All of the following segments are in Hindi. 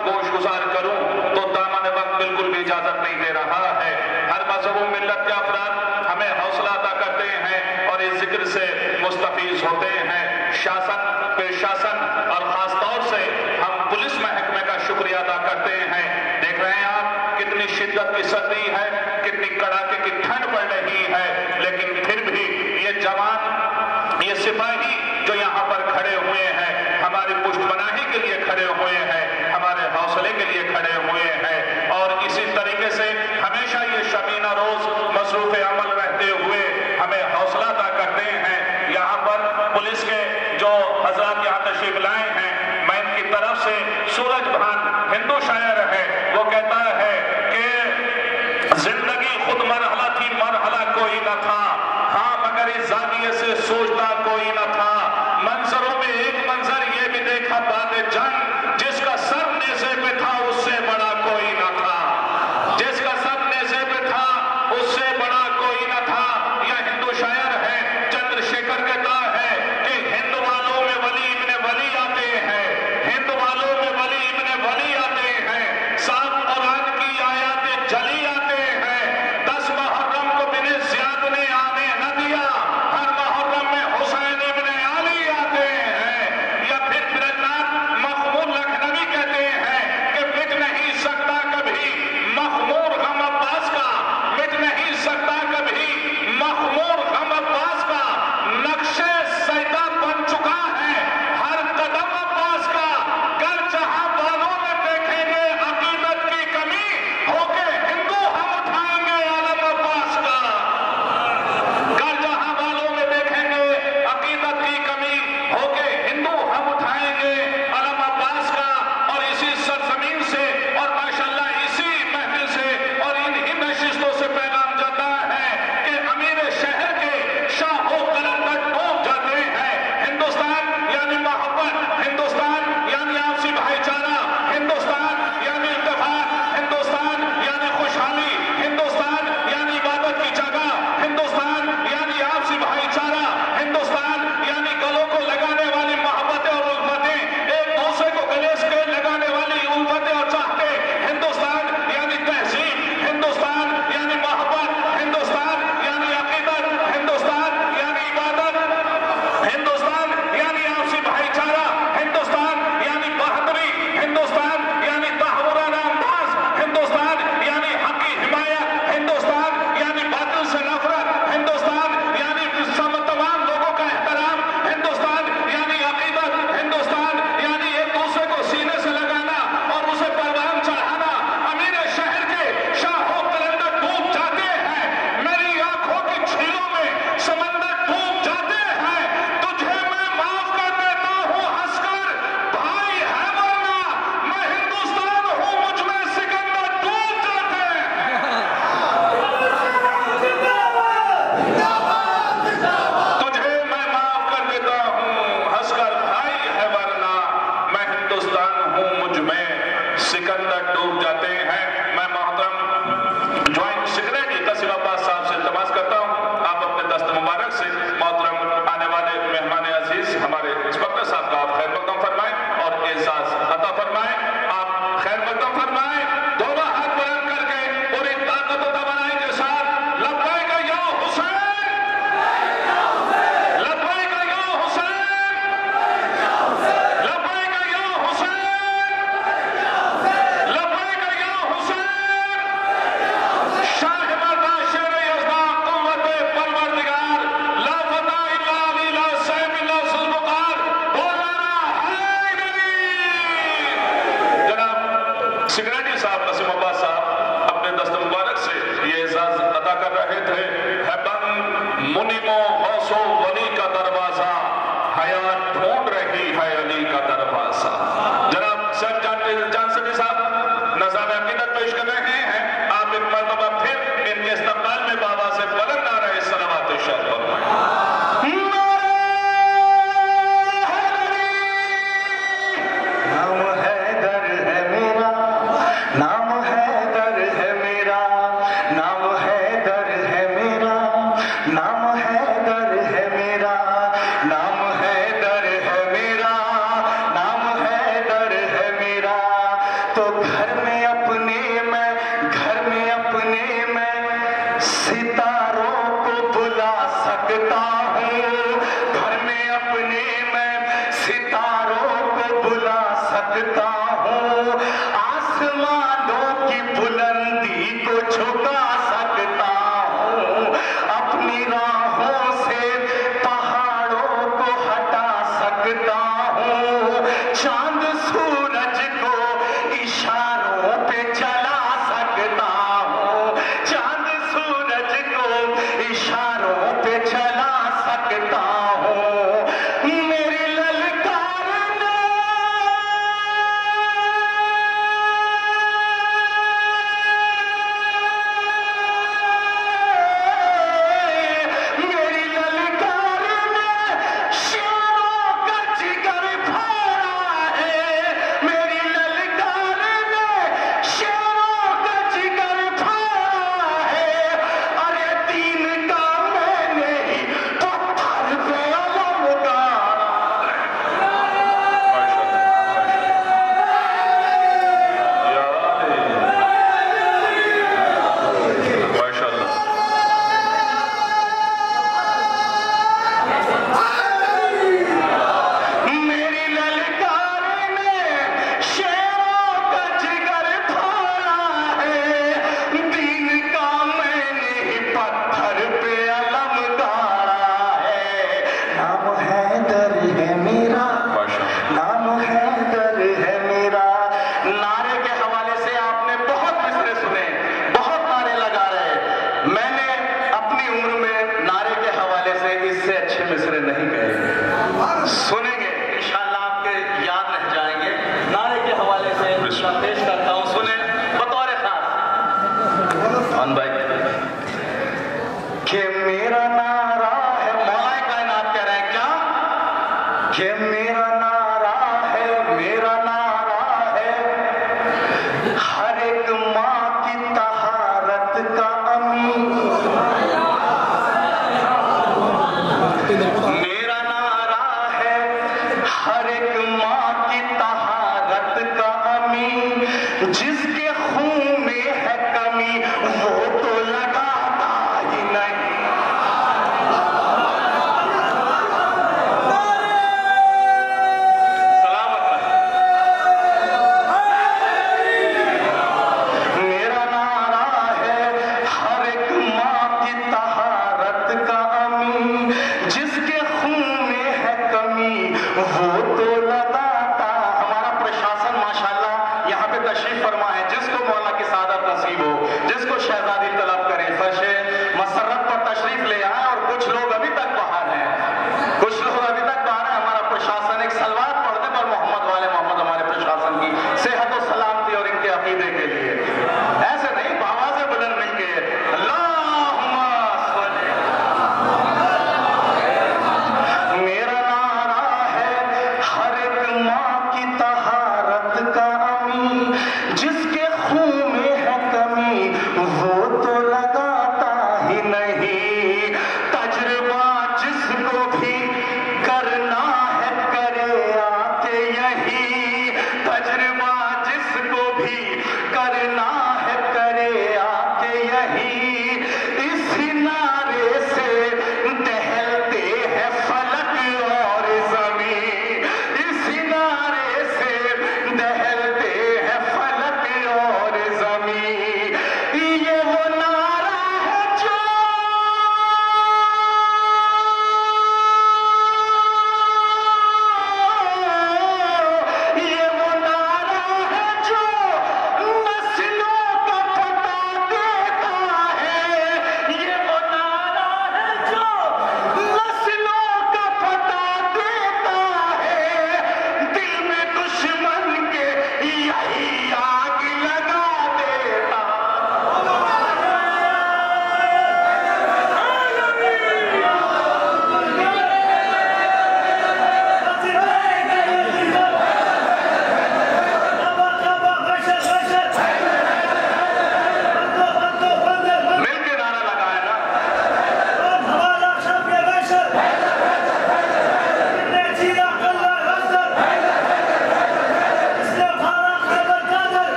गोश गुजार करूँ तो दामन वक्त बिल्कुल भी इजाज़त नहीं दे रहा है। हर मज़हब मिलत के अफराद हमें हौसला अदा करते हैं और इस ज़िक्र से मुस्तफीज होते हैं। शासन प्रशासन और खासतौर से हम पुलिस महकमे का शुक्रिया अदा करते हैं। देख रहे हैं आप, कितनी शिद्दत की सर्दी है। हौसला अदा करते हैं। यहाँ पर पुलिस के মারাত্মক கெட்டான் diz que वो करना है जो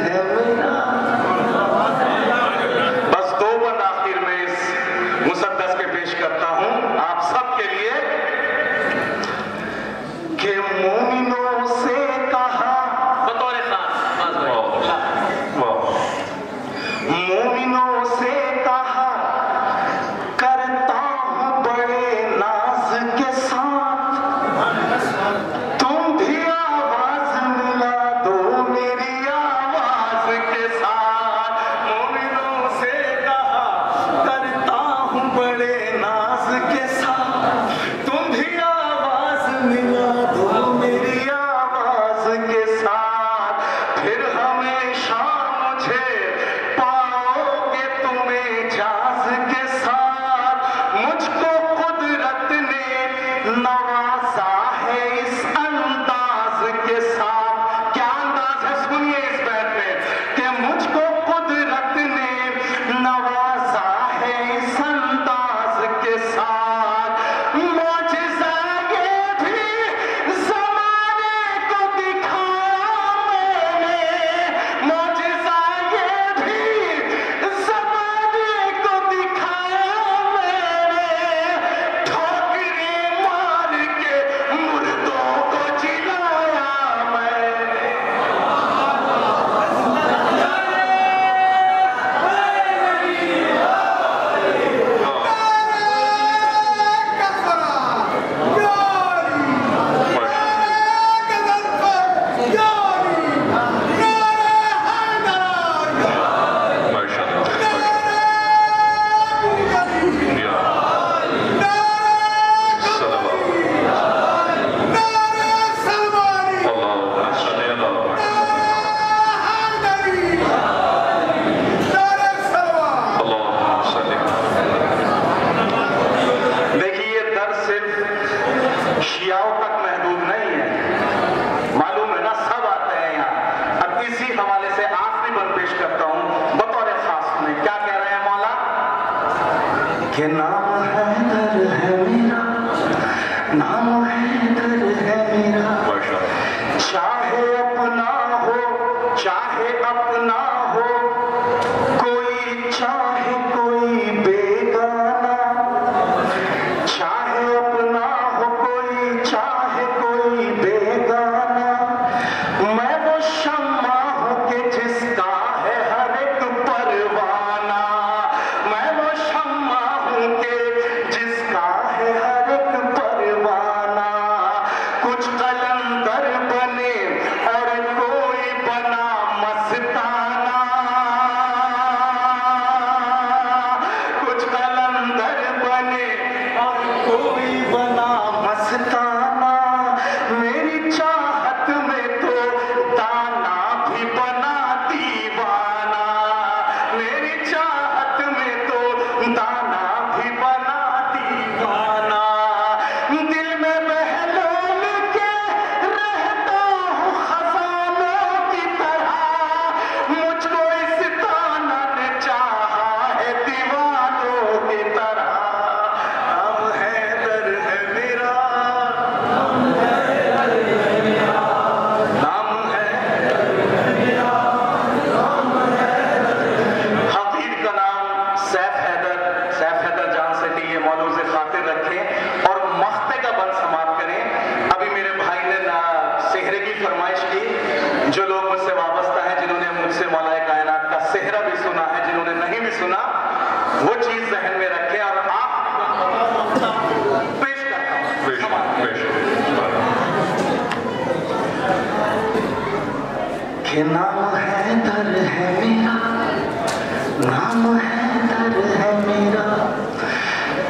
have बड़े नास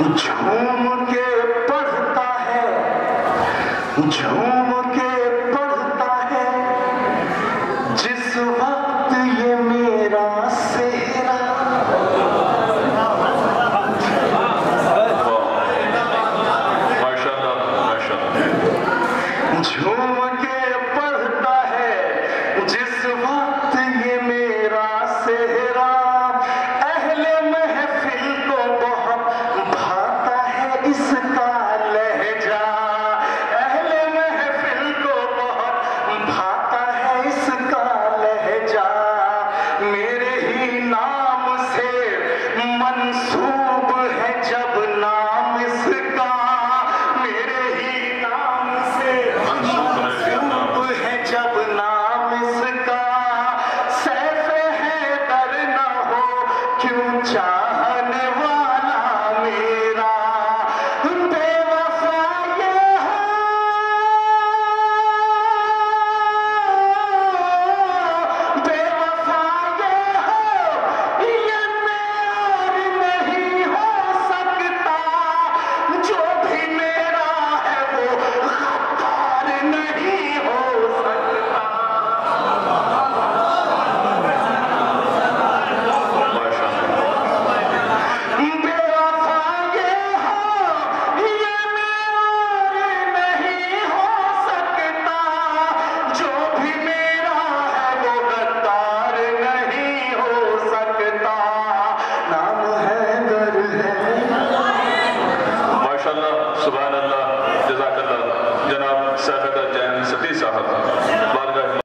झूम के पढ़ता है झूम